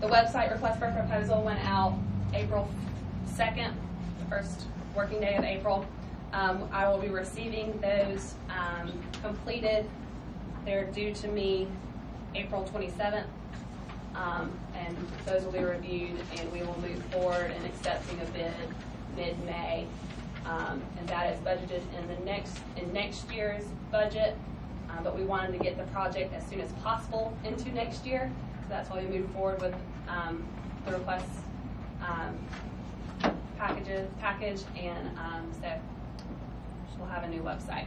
the website request for proposal went out April second, the first working day of April. Um, I will be receiving those, um, completed. They're due to me April twenty-seventh. Um, and those will be reviewed and we will move forward in accepting a bid mid-May. Um, and that is budgeted in the next, in next year's budget. Uh, but we wanted to get the project as soon as possible into next year. So that's why we moved forward with, um, the request, um, packages, package, and, um, so we'll have a new website.